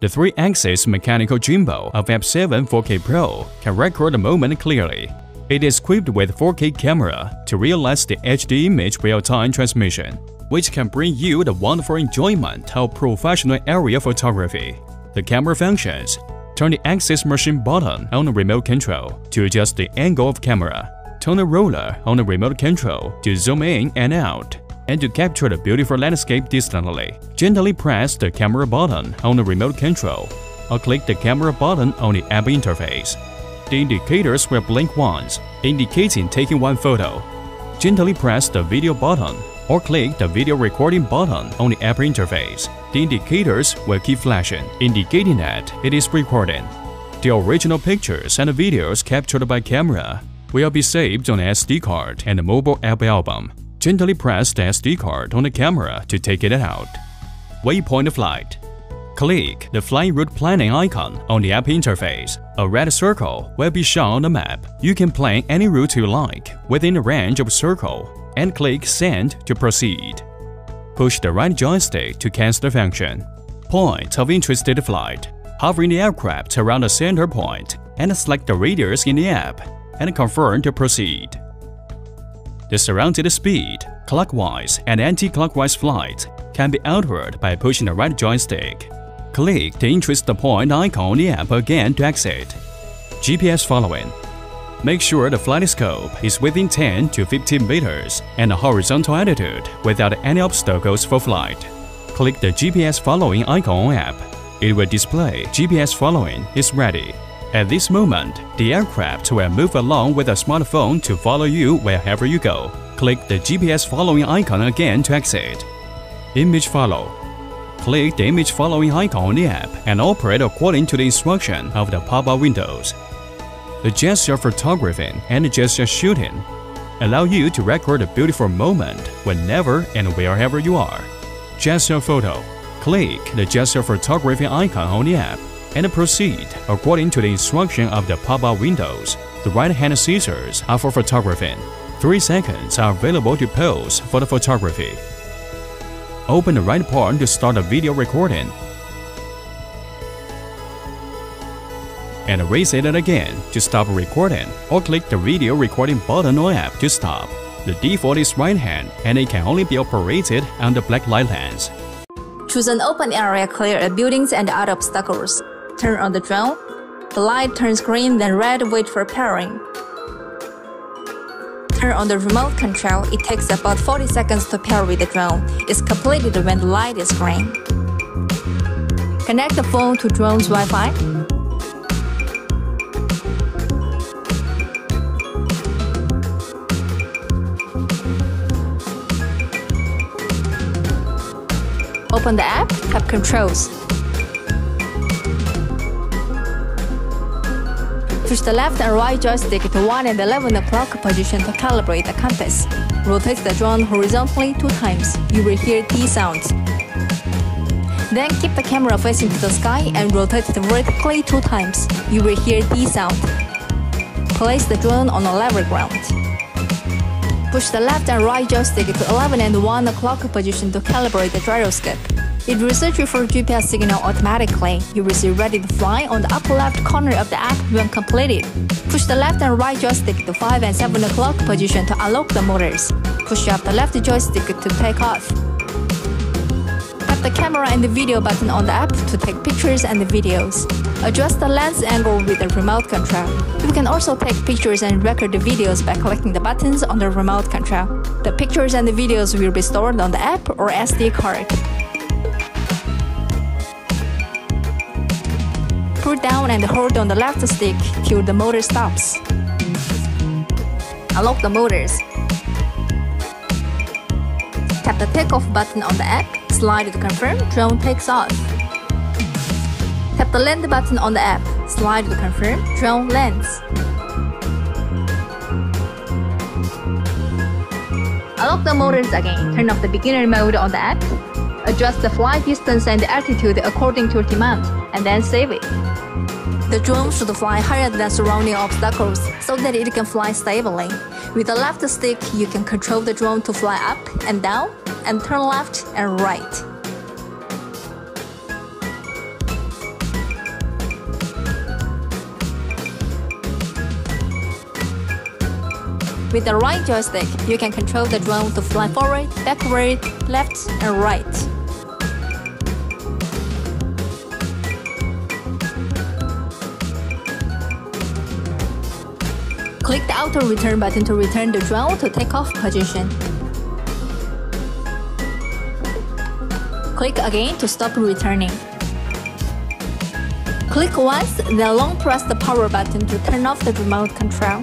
The 3-axis mechanical gimbal of F7 4K Pro can record the moment clearly. It is equipped with 4K camera to realize the HD image real-time transmission, which can bring you the wonderful enjoyment of professional area photography. The camera functions Turn the axis machine button on the remote control to adjust the angle of camera. Turn the roller on the remote control to zoom in and out and to capture the beautiful landscape distantly. Gently press the camera button on the remote control or click the camera button on the app interface. The indicators will blink once, indicating taking one photo. Gently press the video button or click the video recording button on the app interface. The indicators will keep flashing, indicating that it is recording. The original pictures and videos captured by camera will be saved on SD card and mobile app album. Gently press the SD card on the camera to take it out. Waypoint of flight. Click the flying route planning icon on the app interface. A red circle will be shown on the map. You can plan any route you like within the range of circle and click Send to proceed. Push the right joystick to cancel the function. Point of interested flight. Hover in the aircraft around the center point and select the radius in the app and confirm to proceed. The surrounded speed, clockwise and anti-clockwise flight can be altered by pushing the right joystick. Click the interest the point icon on the app again to exit. GPS following. Make sure the flight scope is within 10 to 15 meters and a horizontal altitude without any obstacles for flight. Click the GPS following icon on app. It will display GPS following is ready. At this moment, the aircraft will move along with a smartphone to follow you wherever you go. Click the GPS following icon again to exit. Image follow. Click the image following icon on the app and operate according to the instruction of the pop-up windows. The gesture photographing and the gesture shooting allow you to record a beautiful moment whenever and wherever you are. Gesture photo. Click the gesture photography icon on the app and proceed according to the instruction of the pop-up windows. The right-hand scissors are for photographing. 3 seconds are available to pose for the photography. Open the right part to start the video recording and reset it again to stop recording or click the video recording button on app to stop. The default is right hand and it can only be operated on the black light lens. Choose an open area clear of buildings and other obstacles. Turn on the drone. The light turns green then red wait for pairing. Turn on the remote control. It takes about 40 seconds to pair with the drone. It's completed when the light is green. Connect the phone to drone's Wi-Fi. Open the app, tap Controls. Push the left and right joystick to 1 and 11 o'clock position to calibrate the compass. Rotate the drone horizontally two times. You will hear D sounds. Then keep the camera facing to the sky and rotate it vertically two times. You will hear D sound. Place the drone on a level ground. Push the left and right joystick to 11 and 1 o'clock position to calibrate the gyroscope. It will search for GPS signal automatically. You will see ready to fly on the upper left corner of the app when completed. Push the left and right joystick to 5 and 7 o'clock position to unlock the motors. Push up the left joystick to take off. Tap the camera and the video button on the app to take pictures and videos. Adjust the lens angle with the remote control. You can also take pictures and record the videos by clicking the buttons on the remote control. The pictures and the videos will be stored on the app or SD card. Pull down and hold on the left stick till the motor stops. Unlock the motors. Tap the takeoff button on the app, slide to confirm drone takes off. Tap the land button on the app, slide to confirm drone lands. Unlock the motors again, turn off the beginner mode on the app, adjust the flight distance and altitude according to demand, and then save it. The drone should fly higher than surrounding obstacles so that it can fly stably. With the left stick, you can control the drone to fly up and down, and turn left and right. With the right joystick, you can control the drone to fly forward, backward, left, and right. Click the auto return button to return the drone to takeoff position. Click again to stop returning. Click once, then long press the power button to turn off the remote control.